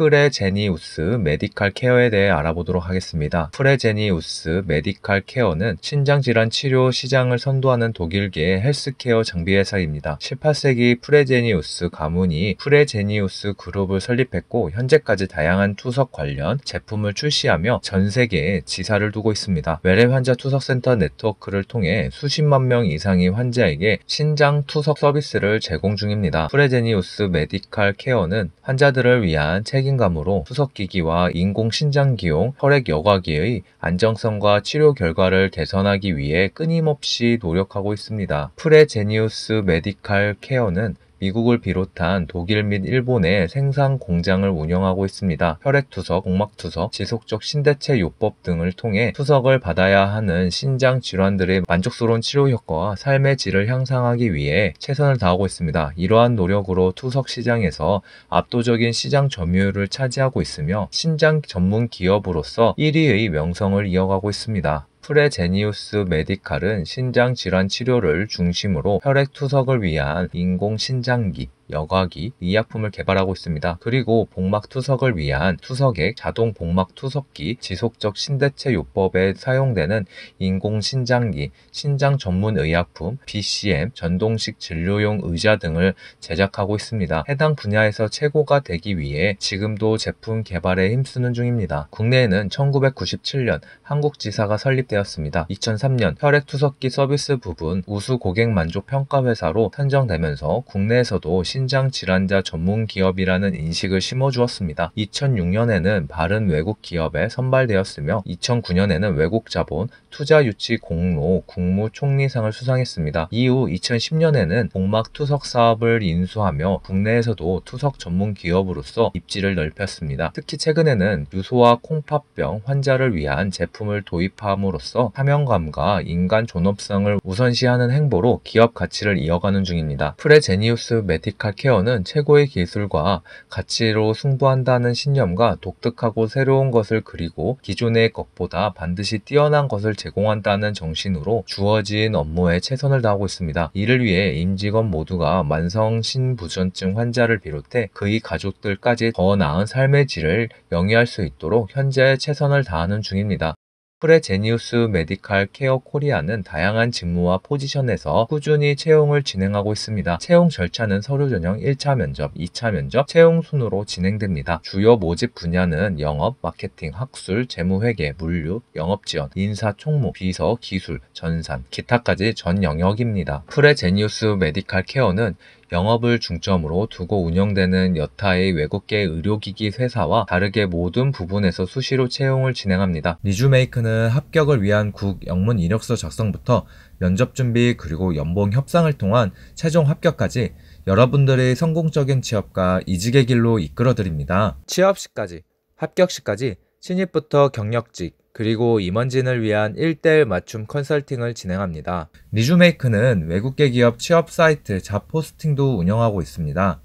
프레제니우스 메디칼 케어에 대해 알아보도록 하겠습니다. 프레제니우스 메디칼 케어는 신장질환 치료 시장을 선도하는 독일계 헬스케어 장비 회사입니다. 18세기 프레제니우스 가문이 프레제니우스 그룹을 설립했고 현재까지 다양한 투석 관련 제품을 출시하며 전 세계에 지사를 두고 있습니다. 외래 환자 투석센터 네트워크를 통해 수십만 명 이상의 환자에게 신장 투석 서비스를 제공 중입니다. 프레제니우스 메디칼 케어는 환자들을 위한 책임 감으로 투석기기와 인공신장기용, 혈액 여과기의 안정성과 치료 결과를 개선하기 위해 끊임없이 노력하고 있습니다. 프레제니우스 메디칼 케어는 미국을 비롯한 독일 및 일본의 생산 공장을 운영하고 있습니다. 혈액투석, 복막투석, 지속적 신대체 요법 등을 통해 투석을 받아야 하는 신장 질환들의 만족스러운 치료 효과와 삶의 질을 향상하기 위해 최선을 다하고 있습니다. 이러한 노력으로 투석 시장에서 압도적인 시장 점유율을 차지하고 있으며 신장 전문 기업으로서 1위의 명성을 이어가고 있습니다. 프레제니우스 메디칼은 신장 질환 치료를 중심으로 혈액 투석을 위한 인공 신장기, 여과기, 의약품을 개발하고 있습니다. 그리고 복막 투석을 위한 투석액, 자동 복막 투석기, 지속적 신대체 요법에 사용되는 인공 신장기, 신장 전문 의약품, BCM, 전동식 진료용 의자 등을 제작하고 있습니다. 해당 분야에서 최고가 되기 위해 지금도 제품 개발에 힘쓰는 중입니다. 국내에는 1997년 한국지사가 설립되었습니다. 2003년 혈액투석기 서비스 부분 우수 고객 만족 평가 회사로 선정되면서 국내에서도 신 신장 질환자 전문 기업이라는 인식을 심어주었습니다. 2006년에는 바른 외국 기업에 선발되었으며 2009년에는 외국 자본 투자 유치 공로 국무총리상을 수상했습니다. 이후 2010년에는 복막 투석 사업을 인수하며 국내에서도 투석 전문 기업으로서 입지를 넓혔습니다. 특히 최근에는 유소와 콩팥병 환자를 위한 제품을 도입함으로써 사명감과 인간 존엄성을 우선시하는 행보로 기업 가치를 이어가는 중입니다. 프레제니우스 메디칼 케어는 최고의 기술과 가치로 승부한다는 신념과 독특하고 새로운 것을 그리고 기존의 것보다 반드시 뛰어난 것을 제공한다는 정신으로 주어진 업무에 최선을 다하고 있습니다. 이를 위해 임직원 모두가 만성 신부전증 환자를 비롯해 그의 가족들까지 더 나은 삶의 질을 영위할 수 있도록 현재 최선을 다하는 중입니다. 프레제니우스 메디칼 케어 코리아는 다양한 직무와 포지션에서 꾸준히 채용을 진행하고 있습니다. 채용 절차는 서류 전형 1차 면접, 2차 면접, 채용 순으로 진행됩니다. 주요 모집 분야는 영업, 마케팅, 학술, 재무회계, 물류, 영업지원, 인사 총무, 비서, 기술, 전산, 기타까지 전 영역입니다. 프레제니우스 메디칼 케어는 영업을 중점으로 두고 운영되는 여타의 외국계 의료기기 회사와 다르게 모든 부분에서 수시로 채용을 진행합니다. 리주메이크 는 합격을 위한 국 영문 이력서 작성부터 면접 준비 그리고 연봉 협상을 통한 최종 합격까지 여러분들의 성공적인 취업과 이직의 길로 이끌어 드립니다. 취업 시까지, 합격 시까지 신입부터 경력직, 그리고 임원진을 위한 1대1 맞춤 컨설팅을 진행합니다. 리주메이크는 외국계 기업 취업 사이트 잡포스팅도 운영하고 있습니다.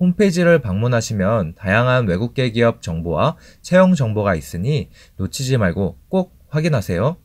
홈페이지를 방문하시면 다양한 외국계 기업 정보와 채용 정보가 있으니 놓치지 말고 꼭 확인하세요.